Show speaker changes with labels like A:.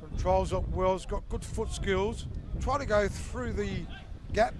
A: Controls up well, has got good foot skills. Try to go through the gap